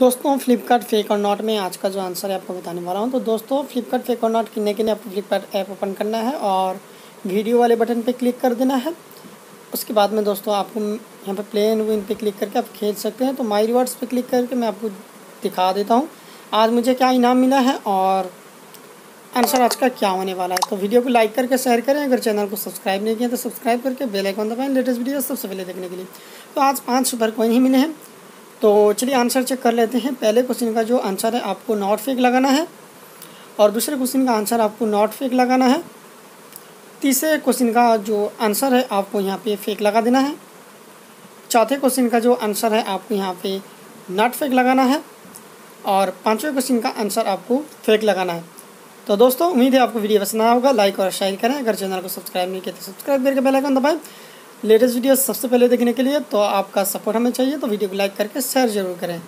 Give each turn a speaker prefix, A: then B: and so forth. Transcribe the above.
A: दोस्तों फ्लिपकार्ट फेक और नॉट में आज का जो आंसर है आपको बताने वाला हूँ। तो दोस्तों फ्लिपकार्ट फेक और नॉट किनने के लिए आपको फ्लिपकार्ट ऐप ओपन करना है और वीडियो वाले बटन पे क्लिक कर देना है। उसके बाद में दोस्तों, आपको यहाँ पे प्लेन विन पे क्लिक करके आप खेल सकते हैं। तो माई रिवार्ड्स पे क्लिक करके मैं आपको दिखा देता हूँ। आज मुझे क्या इनाम मिला है और आंसर आज का क्या होने वाला है? तो वीडियो को लाइक करके शेयर करें। अगर चैनल को सब्सक्राइब नहीं किया तो सब्सक्राइब करके बेल आइकन दबाएँ लेटेस्ट वीडियो सबसे पहले देखने के लिए। तो आज पाँच सुपर कोइन ही मिले हैं। तो चलिए आंसर चेक कर लेते हैं। पहले क्वेश्चन का जो आंसर है, आपको नॉट फेक लगाना है और दूसरे क्वेश्चन का आंसर आपको नॉट फेक लगाना है। तीसरे क्वेश्चन का जो आंसर है, आपको यहाँ पे फेक लगा देना है। चौथे क्वेश्चन का जो आंसर है, आपको यहाँ पे नॉट फेक लगाना है और पाँचवें क्वेश्चन का आंसर आपको फेक लगाना है। तो दोस्तों, उम्मीद है आपको वीडियो पसंद आया होगा। लाइक और शेयर करें। अगर चैनल को सब्सक्राइब नहीं किया तो सब्सक्राइब करके बेल आइकन दबाएँ। लेटेस्ट वीडियो सबसे पहले देखने के लिए तो आपका सपोर्ट हमें चाहिए तो वीडियो को लाइक करके शेयर ज़रूर करें।